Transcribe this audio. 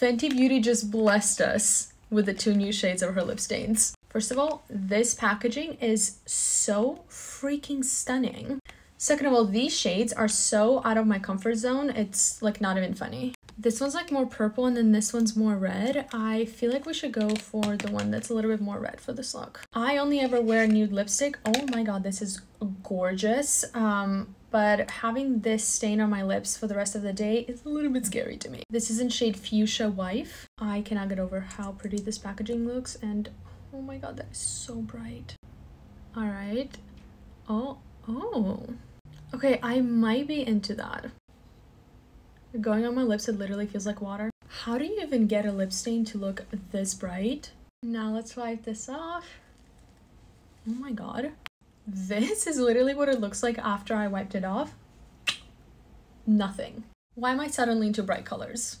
Fenty Beauty just blessed us with the two new shades of her lip stains. First of all, this packaging is so freaking stunning. Second of all, these shades are so out of my comfort zone, it's like not even funny. This one's like more purple and then this one's more red. I feel like we should go for the one that's a little bit more red for this look. I only ever wear nude lipstick. Oh my god, this is gorgeous. Um, but having this stain on my lips for the rest of the day is a little bit scary to me. This is in shade Fuchsia Wife. I cannot get over how pretty this packaging looks and oh my god, that is so bright. All right. Oh, oh. Okay, I might be into that. Going on my lips, it literally feels like water. How do you even get a lip stain to look this bright? Now let's wipe this off. Oh my god. This is literally what it looks like after I wiped it off. Nothing. Why am I suddenly into bright colors?